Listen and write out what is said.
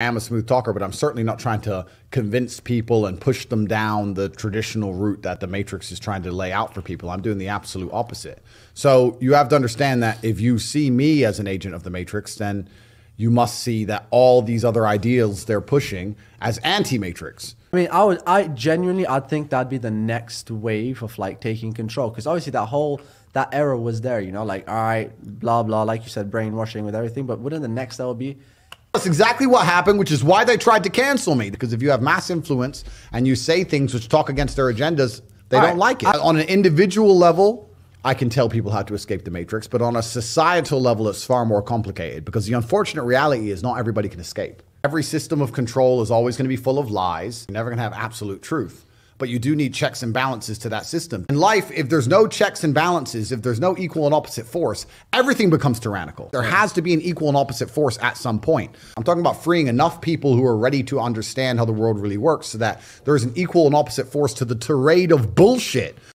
am a smooth talker, but I'm certainly not trying to convince people and push them down the traditional route that the Matrix is trying to lay out for people. I'm doing the absolute opposite. So you have to understand that if you see me as an agent of the Matrix, then you must see that all these other ideals they're pushing as anti-Matrix. I mean, I would, I genuinely, I think that'd be the next wave of like taking control because obviously that whole that era was there, you know, like all right, blah blah, like you said, brainwashing with everything. But wouldn't the next level be that's exactly what happened, which is why they tried to cancel me. Because if you have mass influence and you say things which talk against their agendas, they All don't right. like it. I, on an individual level, I can tell people how to escape the matrix, but on a societal level, it's far more complicated because the unfortunate reality is not everybody can escape. Every system of control is always going to be full of lies. You're never going to have absolute truth but you do need checks and balances to that system. In life, if there's no checks and balances, if there's no equal and opposite force, everything becomes tyrannical. There has to be an equal and opposite force at some point. I'm talking about freeing enough people who are ready to understand how the world really works so that there's an equal and opposite force to the tirade of bullshit